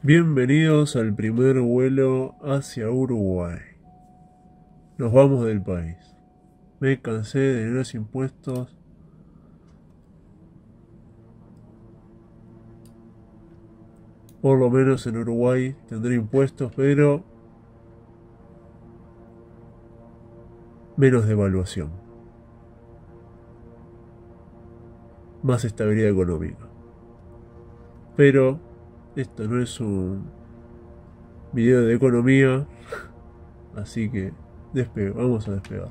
Bienvenidos al primer vuelo hacia Uruguay. Nos vamos del país. Me cansé de los impuestos. Por lo menos en Uruguay tendré impuestos, pero menos devaluación. Más estabilidad económica. Pero esto no es un video de economía, así que vamos a despegar.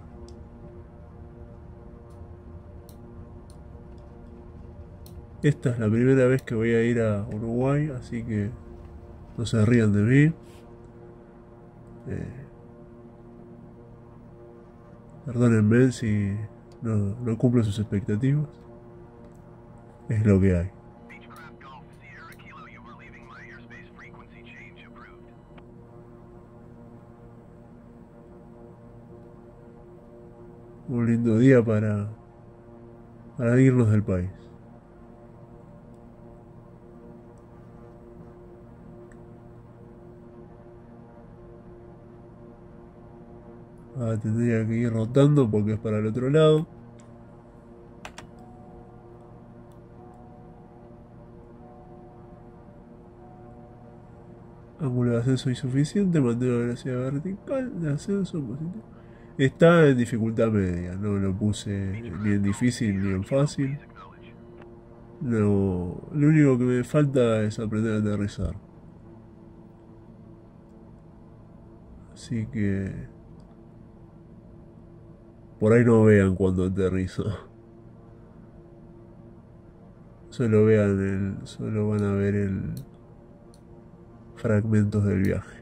Esta es la primera vez que voy a ir a Uruguay, así que no se rían de mí. Eh, perdónenme si no, no cumplo sus expectativas. Es lo que hay. Lindo día para, para irnos del país. Ah, tendría que ir rotando porque es para el otro lado. Ángulo de ascenso insuficiente, mantengo la velocidad vertical de ascenso positivo. Está en dificultad media, no lo puse ni en difícil ni en fácil. No, lo único que me falta es aprender a aterrizar. Así que por ahí no vean cuando aterrizo. Solo vean el, solo van a ver el fragmentos del viaje.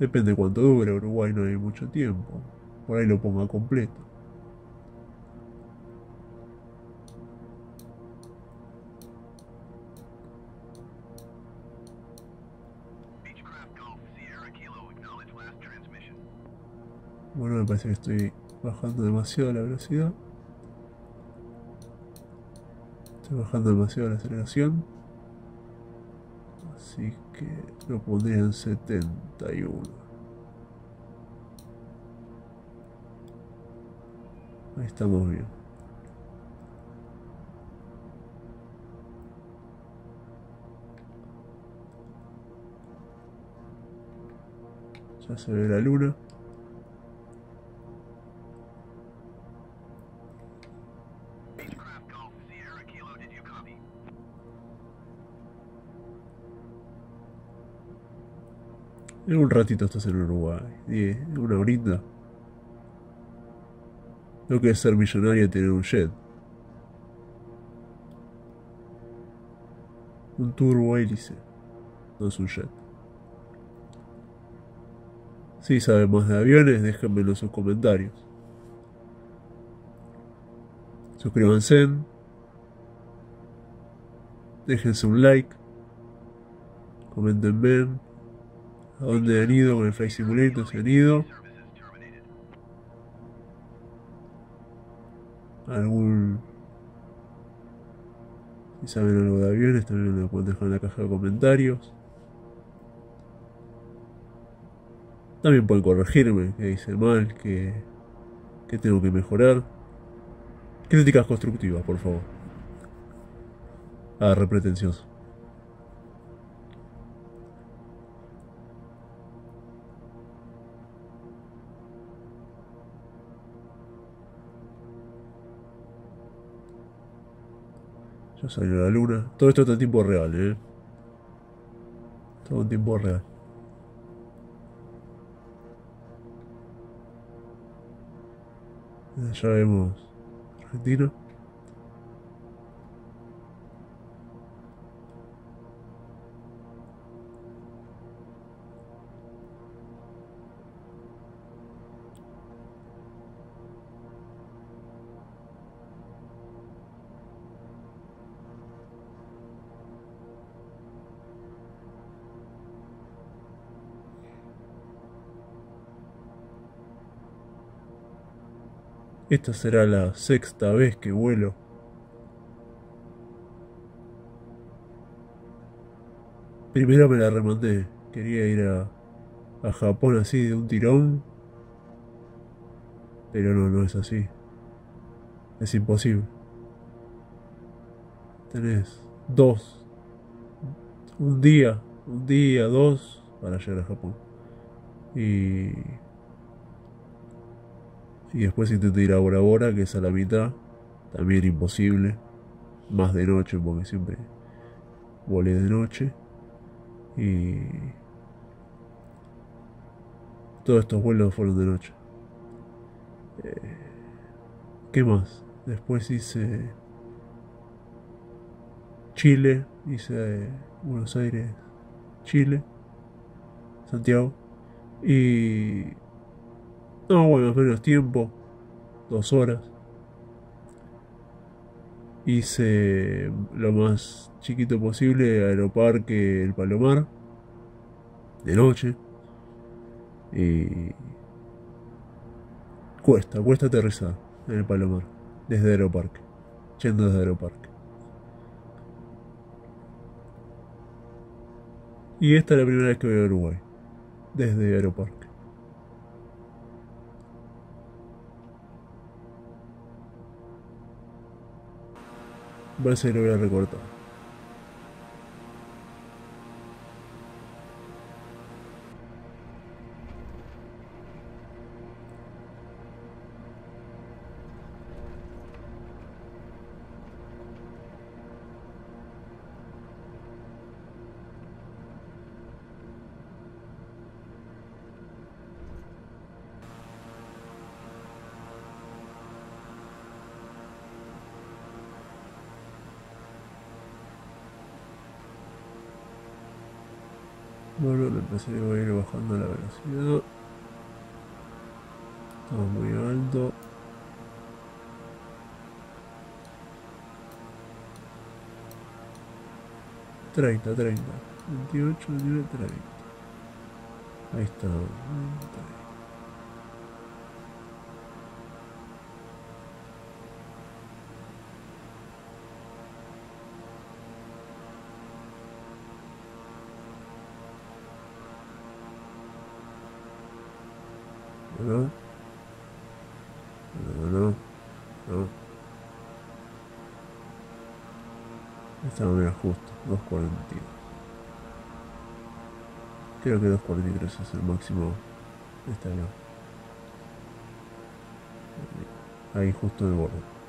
Depende cuánto dure, Uruguay no hay mucho tiempo. Por ahí lo ponga completo. Bueno, me parece que estoy bajando demasiado la velocidad. Estoy bajando demasiado la aceleración. Así que lo pondría en 71. Ahí estamos bien. Ya se ve la luna. En un ratito estás en Uruguay. Y una horita. Lo que es ser millonario y tener un jet. Un turbo hélice. No es un jet. Si saben más de aviones, déjenmelo en sus comentarios. Suscríbanse. Déjense un like. Comenten a dónde han ido con el Flight Simulator, se han ido. Algún. Si saben algo de aviones, también lo pueden dejar en la caja de comentarios. También pueden corregirme, que hice mal, que, que tengo que mejorar. Críticas constructivas, por favor. Ah, repretencioso. Ya salió la luna. Todo esto está en tiempo real, ¿eh? Todo en tiempo real. Ya vemos Argentina. Esta será la sexta vez que vuelo. Primero me la remandé. Quería ir a, a Japón así de un tirón. Pero no, no es así. Es imposible. Tenés dos. Un día, un día, dos para llegar a Japón. Y. Y después intenté ir a Bora Bora, que es a la mitad. También imposible. Más de noche, porque siempre volé de noche. Y. Todos estos vuelos fueron de noche. Eh, ¿Qué más? Después hice Chile, hice Buenos Aires, Chile, Santiago. Y... No, bueno, menos tiempo, dos horas. Hice lo más chiquito posible Aeroparque El Palomar, de noche. Y... Cuesta, cuesta aterrizar en el Palomar, desde Aeroparque, yendo desde Aeroparque. Y esta es la primera vez que voy a Uruguay, desde Aeroparque. Parece que Bueno, me parece que voy a ir bajando la velocidad. Estamos muy alto. Treinta, treinta. Veintiocho, treinta. Ahí está. Estaba bien justo, 2.42. Creo que 2.43 es el máximo de avión. Ahí justo el borde.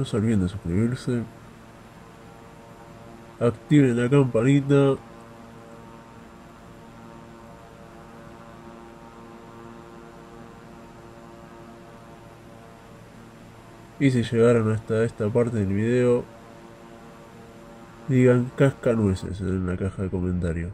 No se olviden de suscribirse. Activen la campanita. Y si llegaron hasta esta parte del video, digan cascanueces en la caja de comentarios.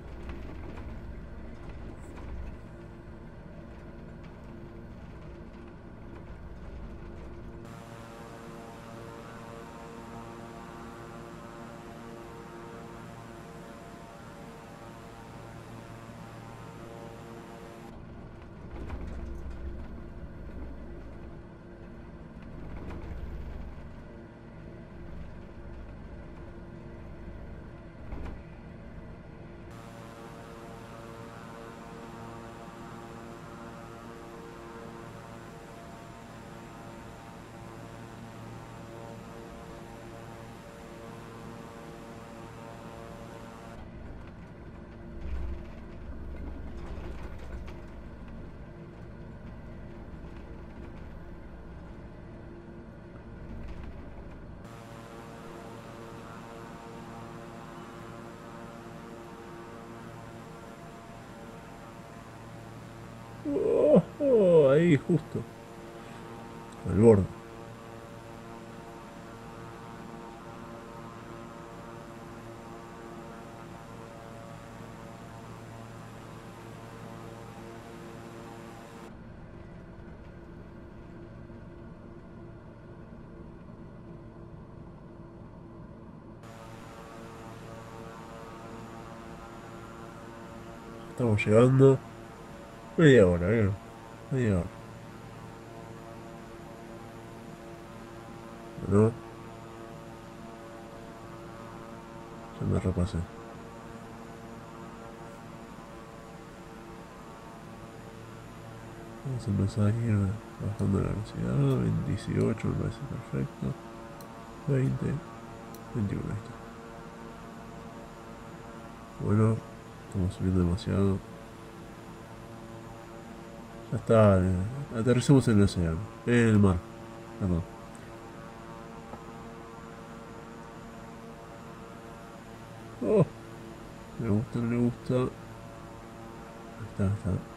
Ahí justo. Al borde. Estamos llegando. Media hora. Hora. Bueno. Ya me repasé. Vamos a empezar a ir bajando la velocidad. 28 me parece perfecto. 20. 21 ahí está. Bueno, estamos subiendo demasiado. Ya está, eh, aterricemos en el océano, en el mar, perdón. Oh, me gusta, no me gusta. Ahí está, ahí está.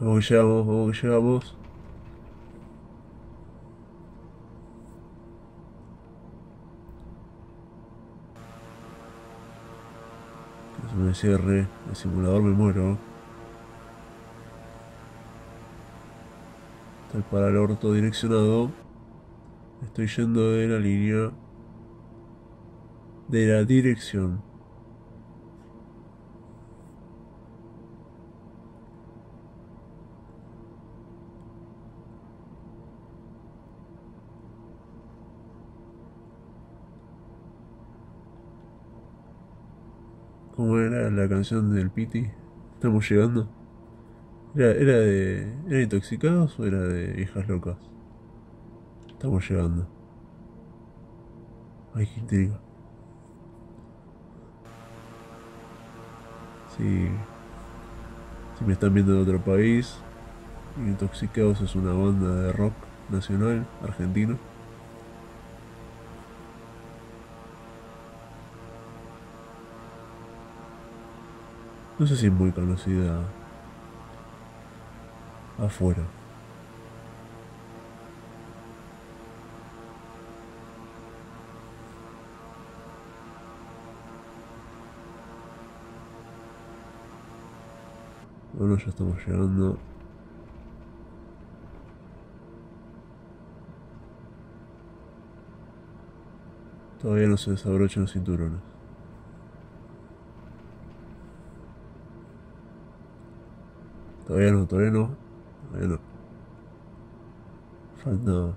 Vamos que llegamos, vamos que llegamos. Que se me cierre el simulador, me muero. Está el para el orto direccionado. Estoy yendo de la línea de la dirección. ¿Cómo era la canción del Piti? Estamos llegando. ¿Era, era de. ¿Era intoxicados o era de hijas locas? Estamos llegando. Ay, qué intriga. Si. Si me están viendo de otro país, Intoxicados es una banda de rock nacional argentino. No sé si es muy conocida afuera. Bueno, ya estamos llegando. Todavía no se desabrochan los cinturones. Todavía no, todavía no. Todavía no. Falta. Bueno,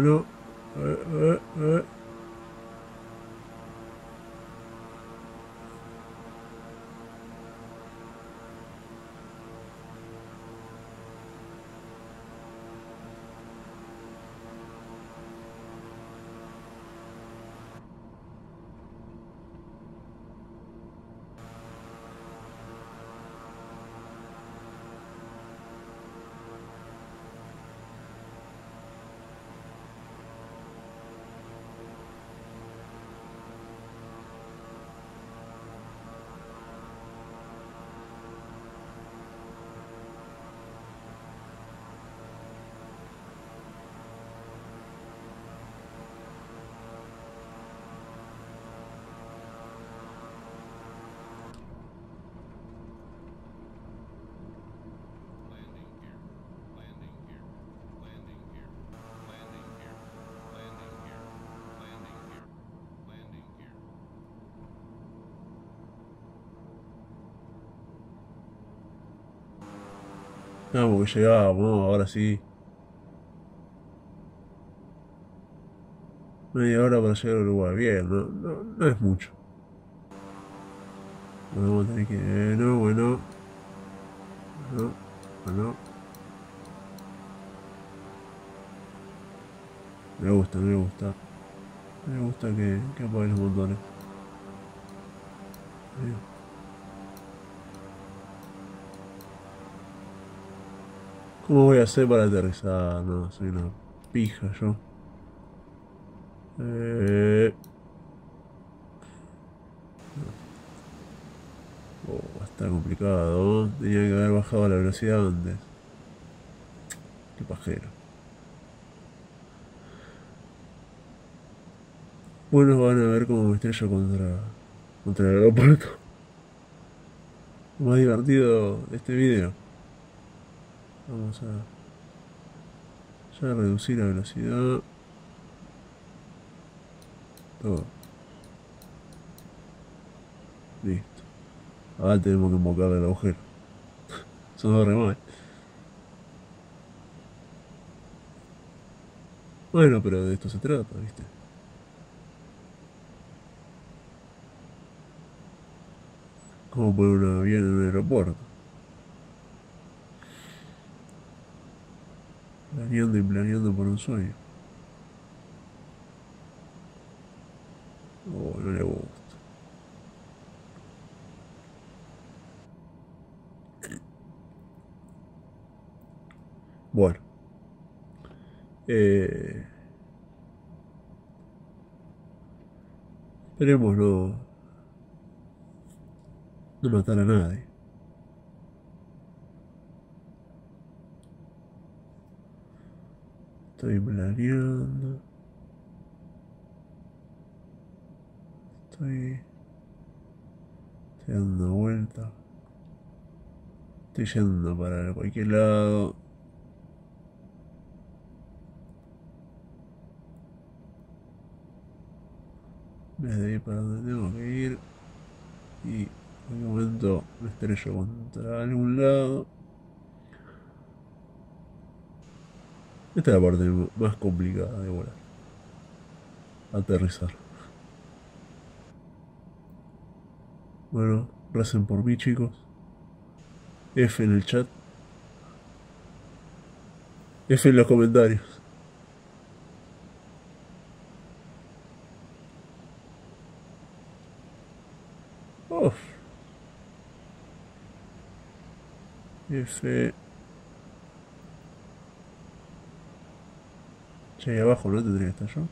bueno. Eh, eh, eh. Porque llegábamos, ahora sí. Media hora para llegar a Uruguay. Bien, no, no, no es mucho. Vamos a tener que. Bueno, bueno. Bueno, bueno. Me gusta, me gusta. Me gusta que, que apaguen los montones. Bien. ¿Cómo voy a hacer para aterrizar? No, soy una pija yo. Eh... Oh, está complicado. Tenía que haber bajado la velocidad antes. Qué pajero. Bueno, van a ver cómo me estrello contra, contra el aeropuerto. Lo más divertido de este video. Vamos a ya reducir la velocidad. Todo. Listo. Ahora tenemos que invocar el agujero. Son dos remales. Bueno, pero de esto se trata, ¿viste? ¿Cómo poner un avión en un aeropuerto? Planeando y planeando por un sueño. Oh, no le gusta. Bueno. Eh, esperemos no, no matar a nadie. Estoy planeando. Estoy, estoy dando vuelta. Estoy yendo para cualquier lado. Vez de ir para donde tengo que ir. Y en un momento me estrello contra algún lado. Esta es la parte más complicada de volar. Aterrizar. Bueno, recen por mí chicos. F en el chat. F en los comentarios. Uf. F. Ahí abajo no tendría que estar yo.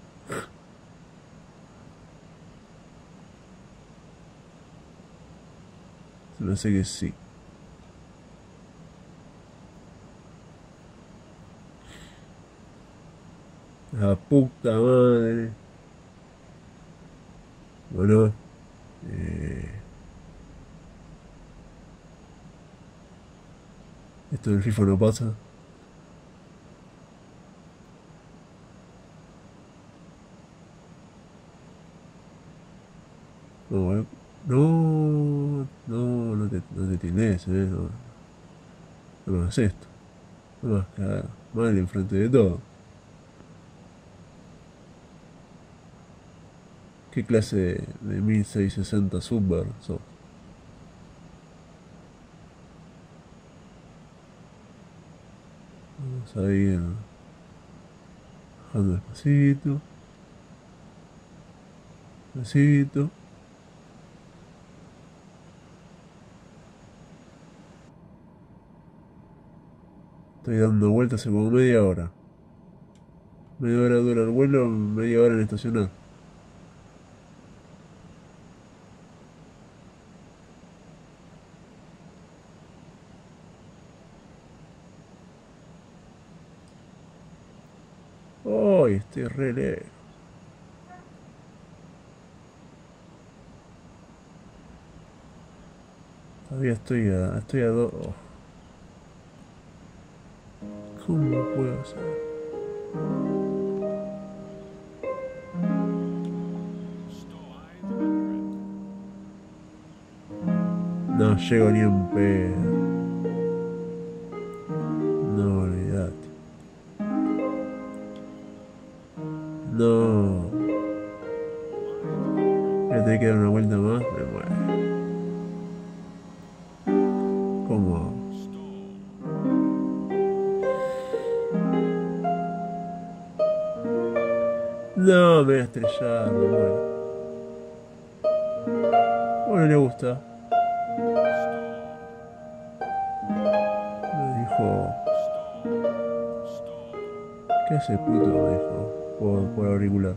Se me hace que sí. La puta madre. Bueno. Eh, esto del FIFA no pasa. No, bueno. No, no, no te, no te tildes, eh, no, no hagas esto. No vas a quedar mal enfrente de todo. ¿Qué clase de, de 1660 Super sos? Vamos a ir bajando despacito. Despacito. Estoy dando vueltas hace como media hora. Media hora dura el vuelo, media hora en estacionar. ¡Ay, estoy re lejos! Todavía estoy a, estoy a dos. ¿Cómo puedo hacer? No llego ni un pedo. No, me voy a estrellar, me. Bueno, le gusta. Me dijo. ¿Qué hace puto? Dijo. Por, por auricular.